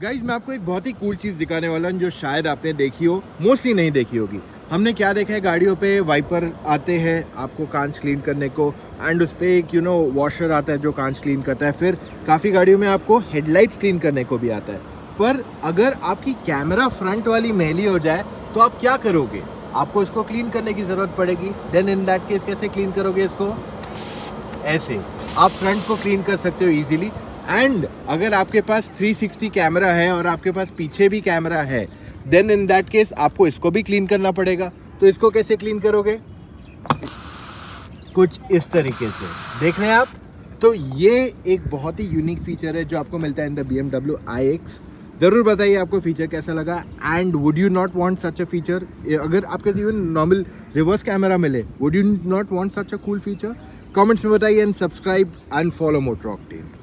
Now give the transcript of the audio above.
Guys मैं आपको एक बहुत ही कूल चीज़ दिखाने वाला हूँ जो शायद आपने देखी हो मोस्टली नहीं देखी होगी। हमने क्या देखा है, गाड़ियों पे वाइपर आते हैं आपको कांच क्लीन करने को एंड उस पर एक यू नो वॉशर आता है जो कांच क्लीन करता है। फिर काफ़ी गाड़ियों में आपको हेडलाइट्स क्लीन करने को भी आता है। पर अगर आपकी कैमरा फ्रंट वाली मैली हो जाए तो आप क्या करोगे? आपको इसको क्लीन करने की ज़रूरत पड़ेगी। देन इन दैट केस कैसे क्लीन करोगे इसको? ऐसे, आप फ्रंट को क्लीन कर सकते हो इजीली एंड अगर आपके पास 360 कैमरा है और आपके पास पीछे भी कैमरा है देन इन दैट केस आपको इसको भी क्लीन करना पड़ेगा। तो इसको कैसे क्लीन करोगे? कुछ इस तरीके से। देख रहे हैं आप? तो ये एक बहुत ही यूनिक फीचर है जो आपको मिलता है in the BMW I X ज़रूर बताइए आपको फीचर कैसा लगा। And would you not want such a feature अगर आपके इवन नॉर्मल रिवर्स कैमरा मिले would you not want such a cool feature comments में बताइए and subscribe and follow motor team